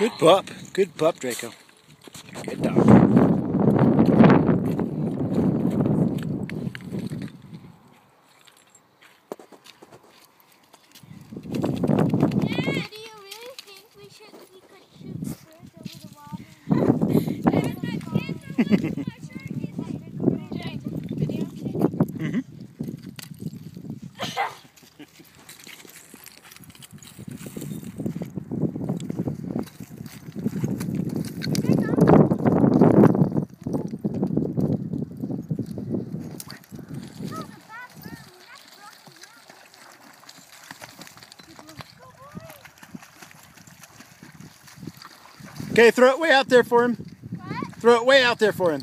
Good pup. Good pup, Draco. Good dog. Dad, do you really think we should we could shoot birds over the water? Mhm. Okay, throw it way out there for him. What? Throw it way out there for him.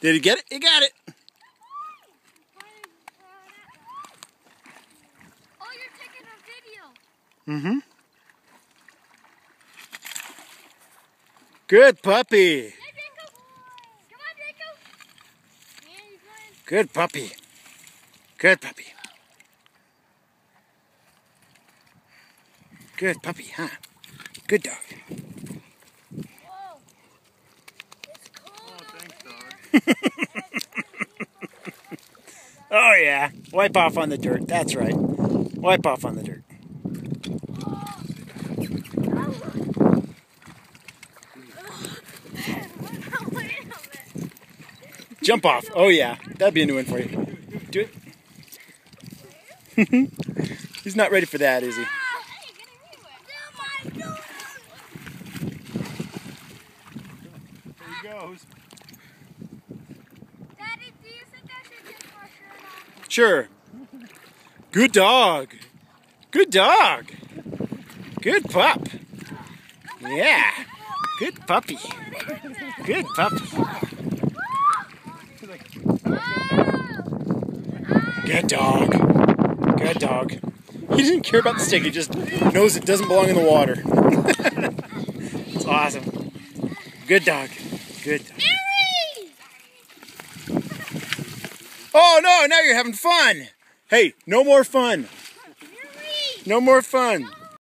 Did he get it? He got it. Oh, you're taking a video. Mm-hmm. Good puppy. Hey, on. Yeah. Good puppy. Good puppy. Good puppy, huh? Good dog. Whoa. It's cold. Oh yeah. Wipe off on the dirt. That's right. Wipe off on the dirt. Jump off. Oh yeah. That'd be a new one for you. Do it. He's not ready for that, is he? There he goes. Daddy, do you think I should take my? Sure. Good dog. Good dog. Good pup. Yeah. Good puppy. Good puppy. Good dog. Good dog. He doesn't care about the stick. He just knows it doesn't belong in the water. it's awesome. Good dog. Good dog. Oh no, now you're having fun. Hey, no more fun. No more fun.